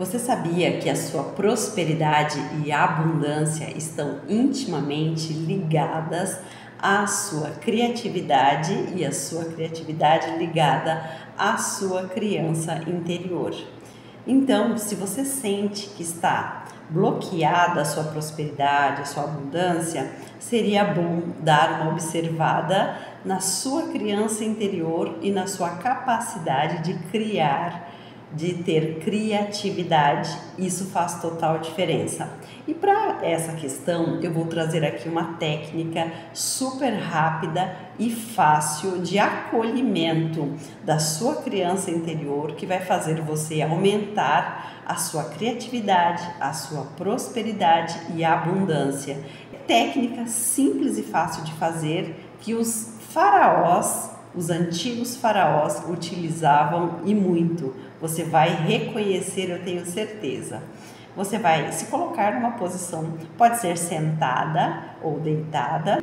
Você sabia que a sua prosperidade e abundância estão intimamente ligadas à sua criatividade e a sua criatividade ligada à sua criança interior? Então, se você sente que está bloqueada a sua prosperidade, a sua abundância, seria bom dar uma observada na sua criança interior e na sua capacidade de criar de ter criatividade, isso faz total diferença. E para essa questão, eu vou trazer aqui uma técnica super rápida e fácil de acolhimento da sua criança interior que vai fazer você aumentar a sua criatividade, a sua prosperidade e abundância. Técnica simples e fácil de fazer que os faraós os antigos faraós utilizavam e muito. Você vai reconhecer, eu tenho certeza. Você vai se colocar numa posição, pode ser sentada ou deitada,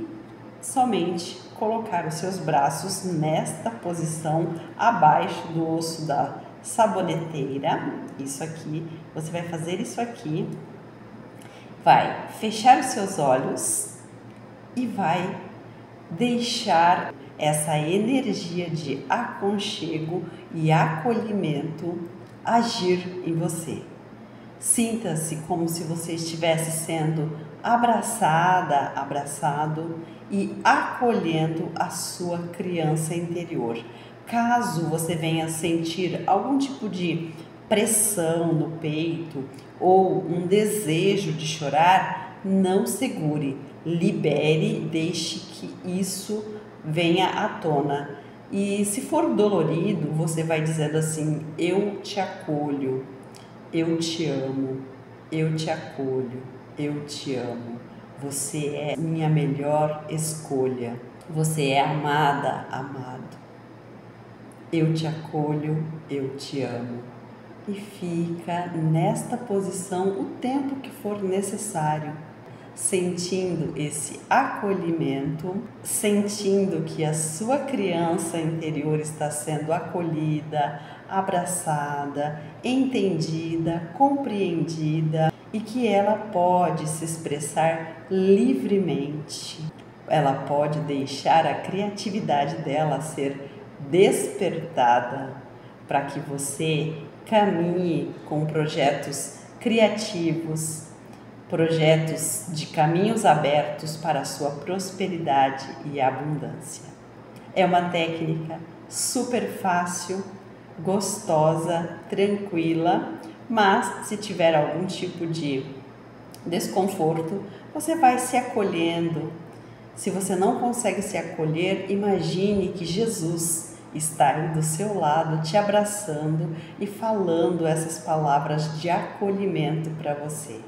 somente colocar os seus braços nesta posição abaixo do osso da saboneteira. Isso aqui, você vai fazer isso aqui. Vai fechar os seus olhos e vai deixar essa energia de aconchego e acolhimento agir em você. Sinta-se como se você estivesse sendo abraçada, abraçado e acolhendo a sua criança interior. Caso você venha sentir algum tipo de pressão no peito ou um desejo de chorar, não segure, libere, deixe que isso venha à tona. E se for dolorido, você vai dizendo assim: Eu te acolho, eu te amo, eu te acolho, eu te amo. Você é minha melhor escolha. Você é amada, amado. Eu te acolho, eu te amo. E fica nesta posição o tempo que for necessário sentindo esse acolhimento, sentindo que a sua criança interior está sendo acolhida, abraçada, entendida, compreendida e que ela pode se expressar livremente. Ela pode deixar a criatividade dela ser despertada para que você caminhe com projetos criativos, projetos de caminhos abertos para a sua prosperidade e abundância. É uma técnica super fácil, gostosa, tranquila, mas se tiver algum tipo de desconforto, você vai se acolhendo. Se você não consegue se acolher, imagine que Jesus está aí do seu lado, te abraçando e falando essas palavras de acolhimento para você.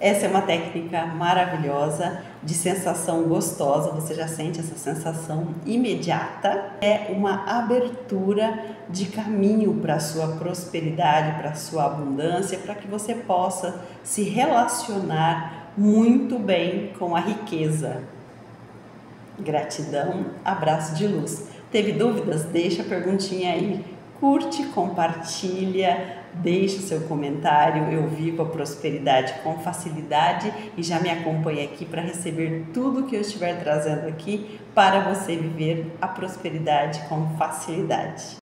Essa é uma técnica maravilhosa, de sensação gostosa, você já sente essa sensação imediata. É uma abertura de caminho para a sua prosperidade, para a sua abundância, para que você possa se relacionar muito bem com a riqueza. Gratidão, abraço de luz. Teve dúvidas? Deixa a perguntinha aí curte, compartilha, deixe seu comentário. Eu vivo a prosperidade com facilidade e já me acompanhe aqui para receber tudo que eu estiver trazendo aqui para você viver a prosperidade com facilidade.